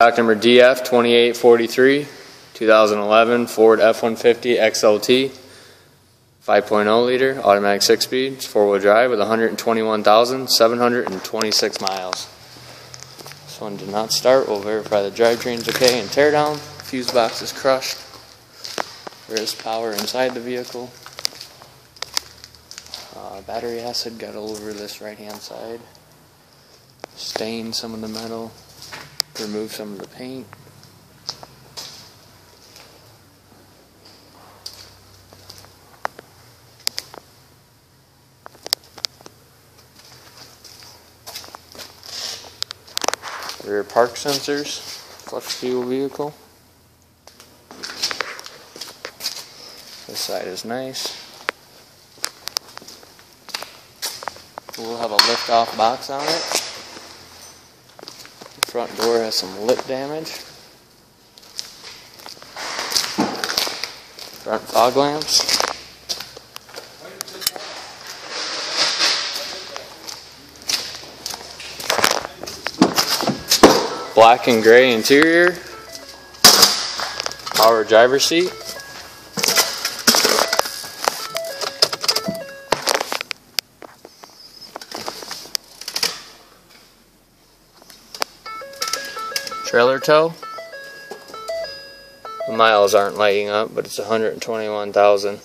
Stock number DF 2843, 2011 Ford F-150 XLT, 5.0 liter, automatic six-speed, four-wheel drive with 121,726 miles. This one did not start. We'll verify the drivetrain's okay and tear down. Fuse box is crushed. There is power inside the vehicle. Uh, battery acid got all over this right-hand side. Stained some of the metal remove some of the paint. Rear park sensors, flex fuel vehicle. This side is nice. We'll have a lift off box on it. Front door has some lip damage. Front fog lamps. Black and gray interior. Power driver seat. Trailer tow. The miles aren't lighting up, but it's 121,000.